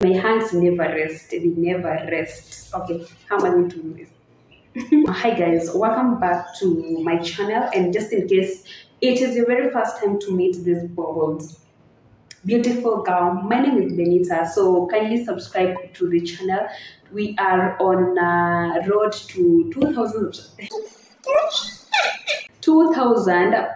My hands never rest. They never rest. Okay, how am I going to do this? Hi guys, welcome back to my channel. And just in case it is your very first time to meet this bold, beautiful girl, my name is Benitah. So kindly subscribe to the channel. We are on uh, road to 2000. 2000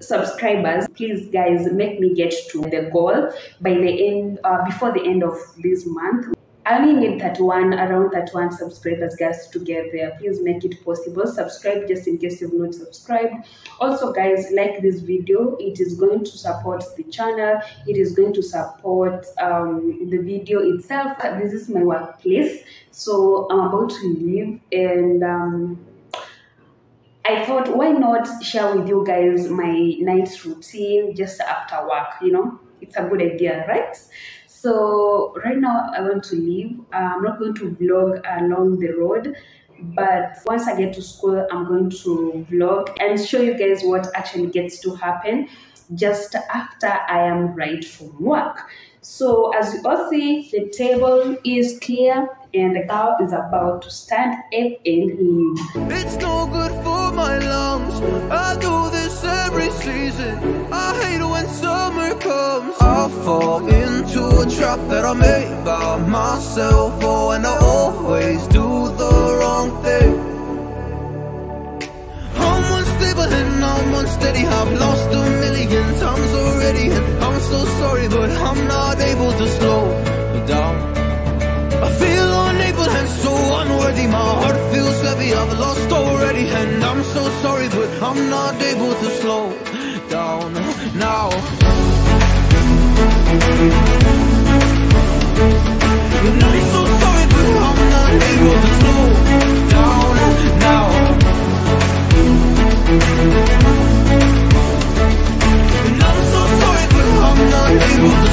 subscribers please guys make me get to the goal by the end uh, before the end of this month. I only need 31 around 31 subscribers guys to get there please make it possible. Subscribe just in case you've not subscribed. Also guys like this video. It is going to support the channel. It is going to support um, the video itself. This is my workplace. So i'm about to leave and um, I thought, why not share with you guys my night routine just after work? You know, it's a good idea, right? So right now I want to leave. I'm not going to vlog along the road, but once I get to school, I'm going to vlog and show you guys what actually gets to happen just after I am right from work. So as you all see, the table is clear and the girl is about to stand up and leave. It's no good for my lungs. I do this every season. I hate when summer comes. I fall into a trap that I made by myself. Oh, and I always do the wrong thing. I'm unstable and I'm unsteady. I've lost a million times already. And I'm so sorry, but I'm not able to slow down. I feel unable and so unworthy. My heart feels heavy. I've lost already, and I'm so sorry, but I'm not able to slow down now. And I'm so sorry, but I'm not able to slow down now. And I'm so sorry, but I'm not able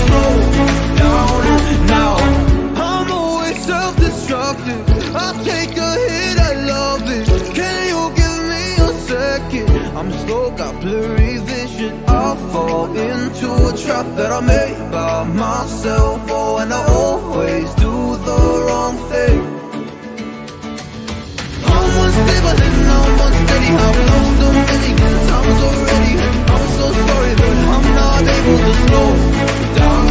into a trap that I made by myself. Oh, and I always do the wrong thing. I'm unstable and I'm unsteady. I've lost a million times already. I'm so sorry, but I'm not able to slow down.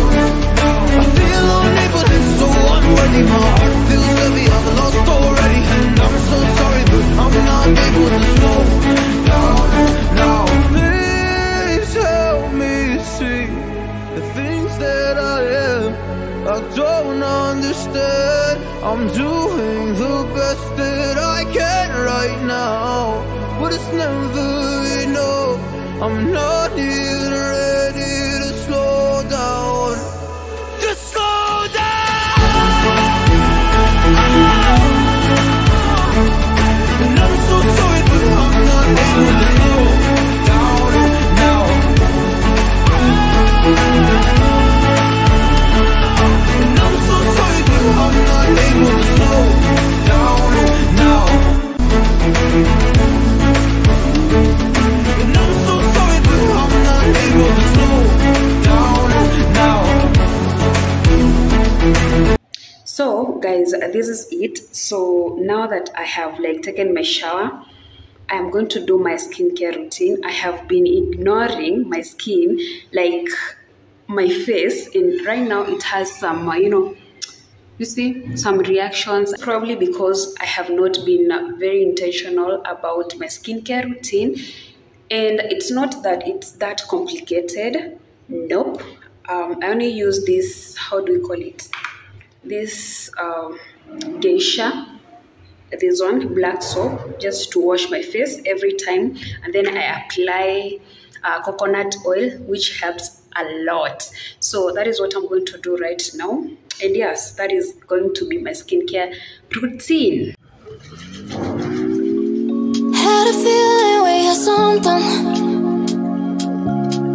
I feel unable and so unworthy. My heart feels heavy. I've lost already. And I'm so sorry, but I'm not able to slow down I'm doing the best that I can right now. But it's never this is it. So now that I have like taken my shower, I am going to do my skincare routine. I have been ignoring my skin, like my face, and right now it has some, uh, you know, you see some reactions. Probably because I have not been uh, very intentional about my skincare routine, and it's not that it's that complicated. Nope. Um, I only use this. How do we call it? This um, geisha this one black soap just to wash my face every time. And then i apply uh, coconut oil which helps a lot. So that is what i'm going to do right now. And yes that is going to be my skincare routine. Had a feeling we had something.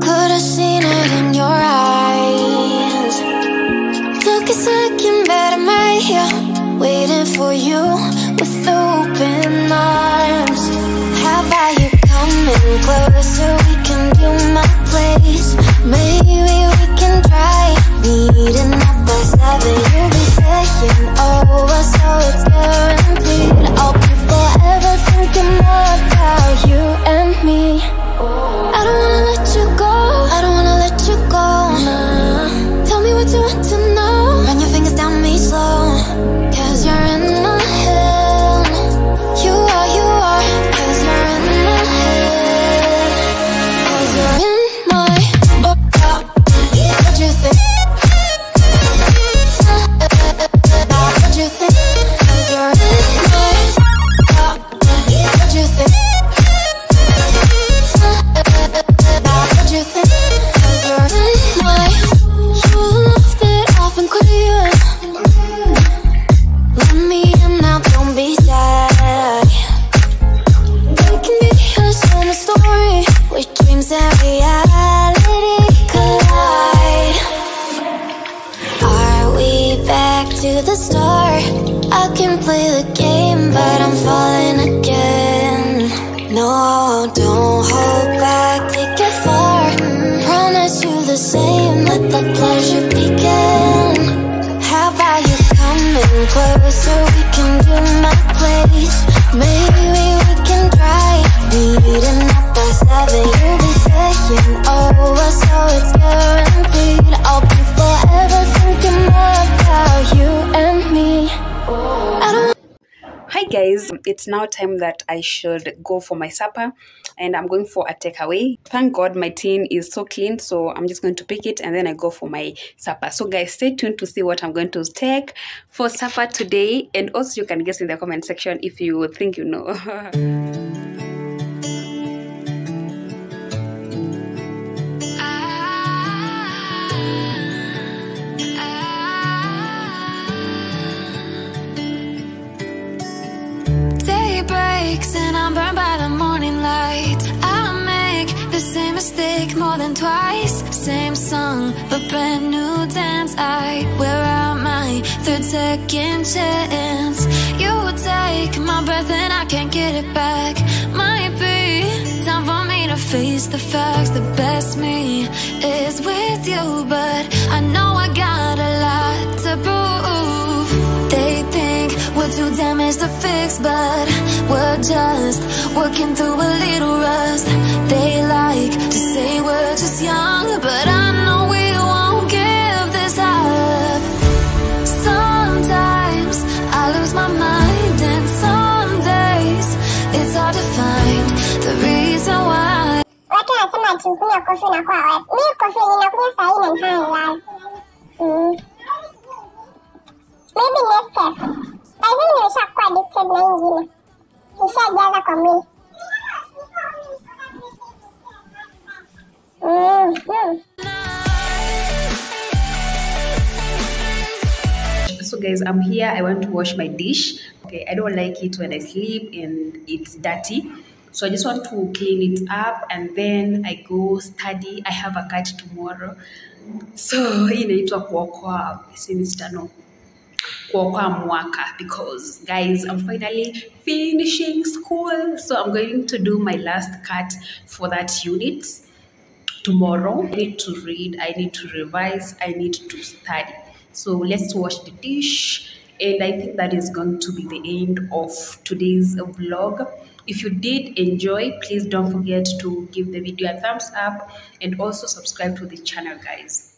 Could have seen it in your eyes. Took a second, but you with open arms. How about you coming closer? We can do my place. Maybe we can try meeting up by seven, you'll over, so it's guaranteed. I'll forever thinking about you and me. Maybe we can try meeting up by seven. You'll be taking over, so it's guaranteed. I'll be forever thinking about you and me. Hi guys, it's now time that I should go for my supper and I'm going for a takeaway. Thank God my tin is so clean, so I'm just going to pick it and then I go for my supper. So guys, stay tuned to see what I'm going to take for supper today and also you can guess in the comment section if you think you know. And I'm burned by the same mistake more than twice. Same song, but brand new dance. I wear out my third second chance. You take my breath and I can't get it back. Might be time for me to face the facts. The best me is with you, but I know I got a lot to prove. We're too damaged to fix, but we're just working through a little rust. They like to say we're just young, but I know we won't give this up. Sometimes I lose my mind, and some days it's hard to find the reason why. watu wanasema ati ukunywa kofi unakuwa wet. Mi kofi yenye nakunywa saa hii inanifanya nilale. Mm. Maybe. I think ingine. Nishajaza kwa mwili. So guys i'm here. I want to wash my dish. Okay i don't like it when i sleep and it's dirty. So i just want to clean it up and then i go study. I have a cut tomorrow. So inaitwa kuokoa simistano kuokoa mwaka because guys i'm finally finishing school so i'm going to do my last CAT for that unit tomorrow. I need to read, I need to revise, I need to study. So let's wash the dish. And I think that is going to be the end of today's vlog. If you did enjoy, please don't forget to give the video a thumbs up and also subscribe to the channel, guys.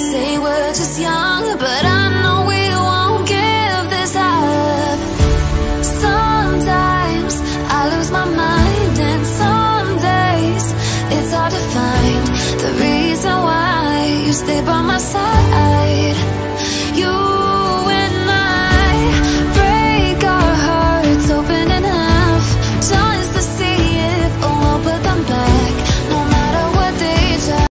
say we're just young, but I know we won't give this up. Sometimes I lose my mind, and some days it's hard to find the reason why you stay by my side.